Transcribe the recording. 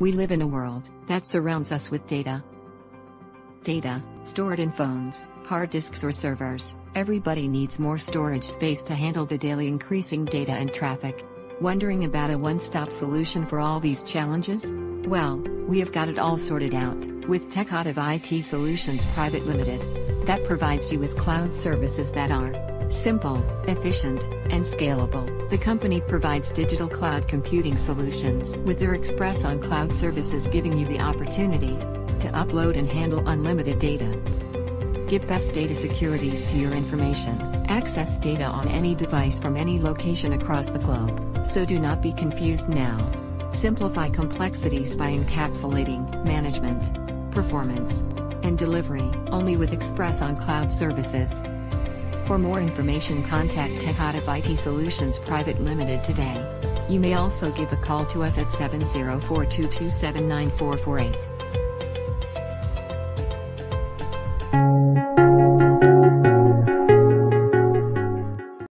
We live in a world that surrounds us with data. Data, stored in phones, hard disks, or servers. Everybody needs more storage space to handle the daily increasing data and traffic. Wondering about a one stop solution for all these challenges? Well, we have got it all sorted out with Teckotive IT Solutions Private Limited. That provides you with cloud services that are simple, efficient, and scalable. The company provides digital cloud computing solutions with their Express on Cloud services, giving you the opportunity to upload and handle unlimited data. Give best data securities to your information. Access data on any device from any location across the globe. So do not be confused now. Simplify complexities by encapsulating management, performance, and delivery only with Express on Cloud services. For more information, contact Teckotive IT Solutions Private Limited today. You may also give a call to us at 704 227 9448.